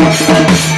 Música